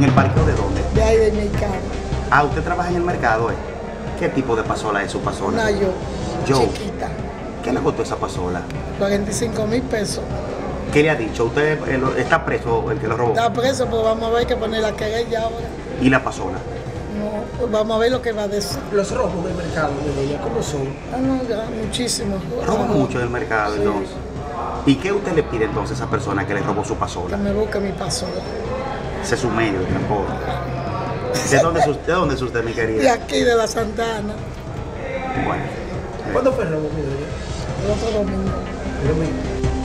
mercado. Ah, usted trabaja en el mercado, ¿eh? ¿Qué tipo de pasola es su pasola? Una yo, Yo. chiquita, ¿Qué le costó esa pasola? 45 mil pesos. ¿Qué le ha dicho? ¿Usted eh, lo- está preso el que lo robó? Está preso, pues vamos a ver que poner la querella ahora. ¿Y la pasola? No, pues vamos a ver lo que va a decir. Los robos del mercado de ella, ¿cómo son? Ah, no, ya, muchísimo. Roba mucho del mercado, Sí. entonces. ¿Y qué usted le pide entonces a esa persona que le robó su Que pasola? me busque mi pasola. Ese es su medio de transporte. ¿De dónde, es usted, ¿De dónde es usted, mi querida? aquí de la Santana, Bueno. ¿Cuándo fue el robo, mi el otro domingo. El domingo.